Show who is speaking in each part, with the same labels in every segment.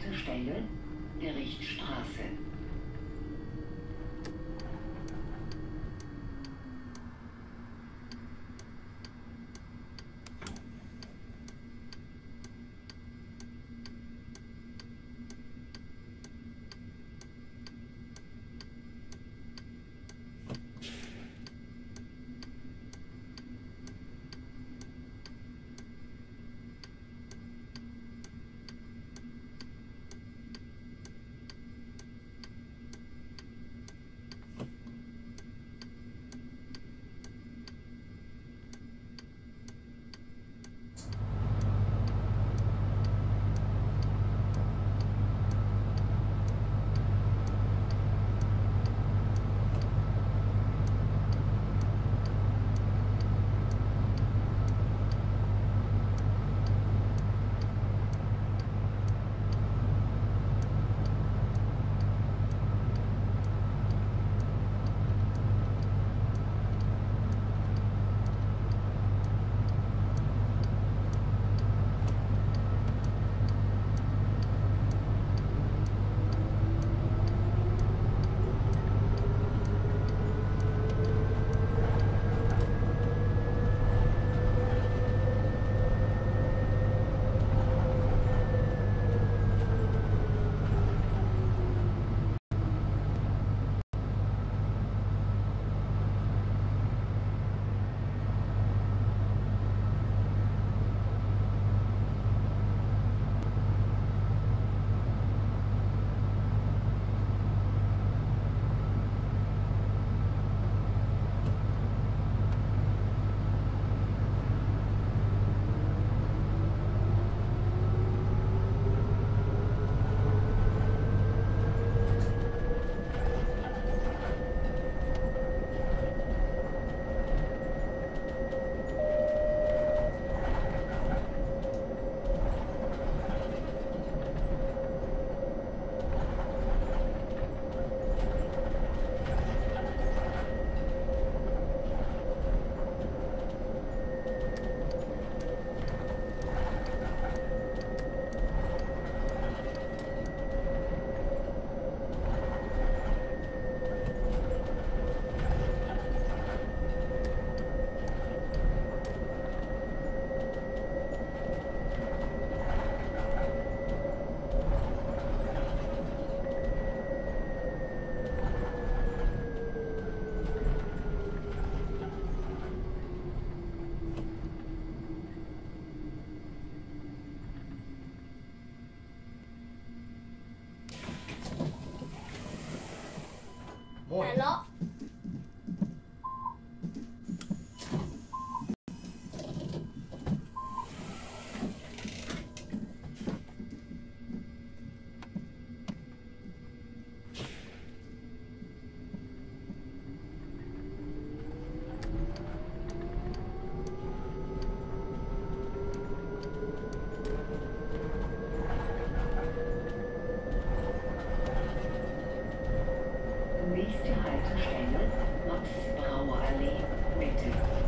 Speaker 1: Haltestelle Gerichtsstraße.
Speaker 2: Moin.
Speaker 3: Hallo?
Speaker 1: Nächste Haltestelle Max-Brauer-Allee, Mitte.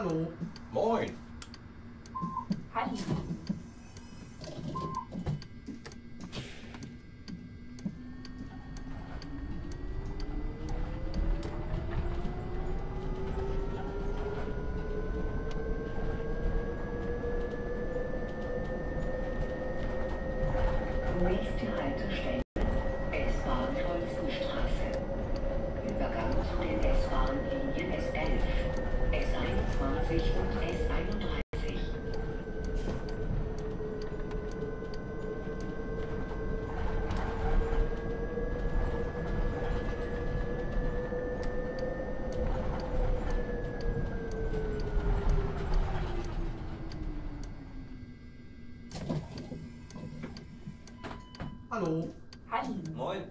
Speaker 4: Hallo.
Speaker 5: Moin.
Speaker 1: Hallo.
Speaker 4: Hallo.
Speaker 1: Hallo.
Speaker 5: Moin.